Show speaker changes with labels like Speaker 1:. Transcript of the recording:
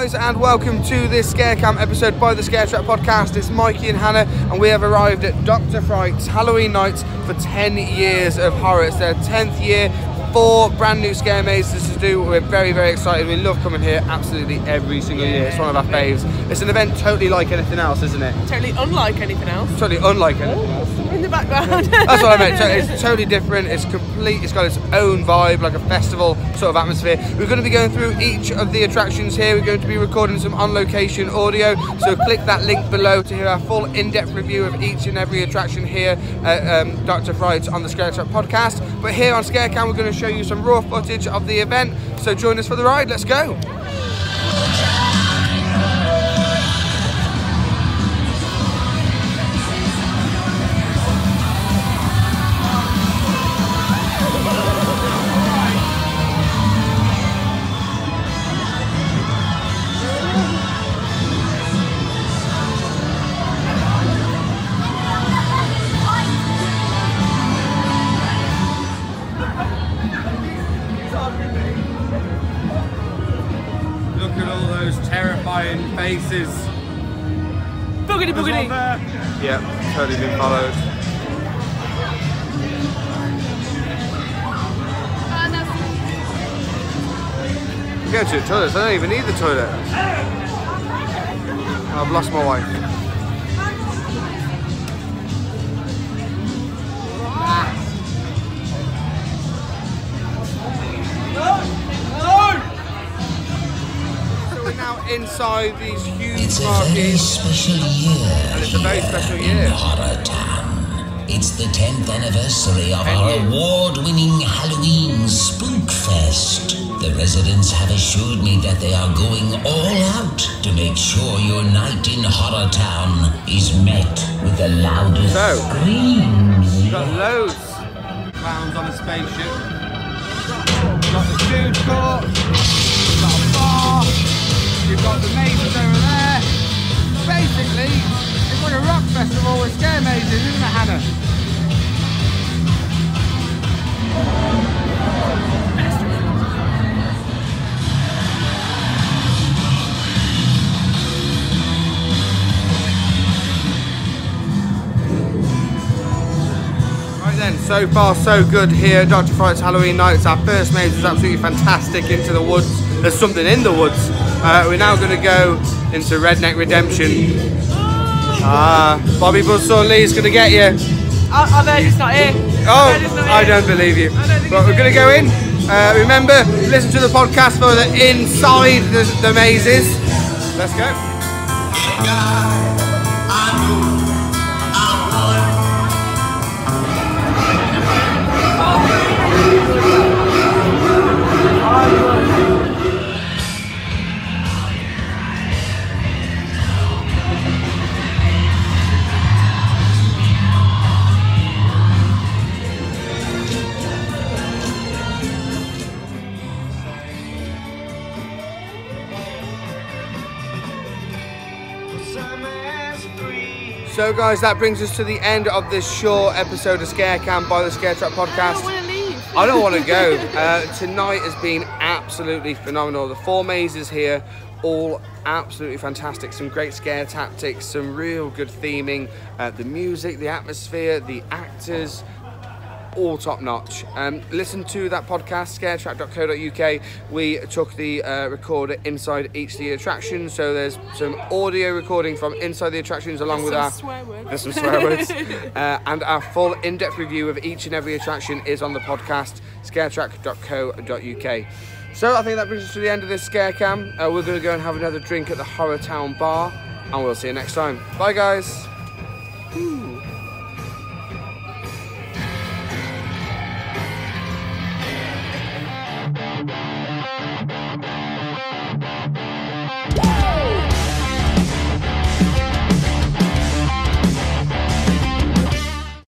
Speaker 1: guys, and welcome to this ScareCam episode by the Scare Track podcast. It's Mikey and Hannah, and we have arrived at Dr. Fright's Halloween Nights for 10 years of horror. It's their 10th year, four brand new scare mazes to do. We're very, very excited. We love coming here absolutely every single year. It's one of our faves. It's an event totally like anything else, isn't it?
Speaker 2: Totally unlike anything else.
Speaker 1: Totally unlike anything else.
Speaker 2: In the background.
Speaker 1: That's what I meant. So It's totally different. It's complete. It's got its own vibe, like a festival sort of atmosphere. We're going to be going through each of the attractions here. We're going to be recording some on-location audio. So click that link below to hear our full in-depth review of each and every attraction here at um, Dr. Fright's on the Scare Track podcast. But here on Scarecam, we're going to show you some raw footage of the event. So join us for the ride. Let's go. Terrifying faces.
Speaker 2: boogity boogity.
Speaker 1: Yep, totally been followed. Go to the toilet. I don't even need the toilet. I've lost my wife. Inside these huge
Speaker 3: It's a very special year.
Speaker 1: And it's a very special
Speaker 3: in
Speaker 1: year.
Speaker 3: Horror Town. It's the 10th anniversary of our award-winning Halloween Spookfest. The residents have assured me that they are going all out to make sure your night in Horror Town is met with the loudest
Speaker 1: So,
Speaker 3: screams.
Speaker 1: You've got loads of clowns on a spaceship. You've got the food court. It's like a rock festival with scare mazes, isn't it, Hannah? Right then, so far so good here Dr. Fright's Halloween Nights. Our first maze was absolutely fantastic into the woods. There's something in the woods. Uh, we're now going to go into Redneck Redemption. Ah, Bobby Buzzsaw Lee's going to get you.
Speaker 2: I, I bet he's not here.
Speaker 1: Oh,
Speaker 2: he's not
Speaker 1: I don't believe you.
Speaker 2: I don't
Speaker 1: But we're going to go in. Uh, remember, listen to the podcast for the inside the, the mazes. Let's go. So, guys, that brings us to the end of this short episode of ScareCam by the Scare Track
Speaker 2: I
Speaker 1: podcast.
Speaker 2: don't want to leave.
Speaker 1: I don't want to go. Uh, tonight has been absolutely phenomenal. The four mazes here, all absolutely fantastic. Some great scare tactics, some real good theming. Uh, the music, the atmosphere, the actors, all top notch. Um, listen to that podcast, scaretrack.co.uk. We took the uh, recorder inside each of the attractions, so there's some audio recording from inside the attractions along with
Speaker 2: Some
Speaker 1: our
Speaker 2: swear words.
Speaker 1: there's some swear words. Uh, and our full in-depth review of each and every attraction is on the podcast, scaretrack.co.uk. So I think that brings us to the end of this scare cam. Uh, we're going to go and have another drink at the Horror Town Bar, and we'll see you next time. Bye, guys.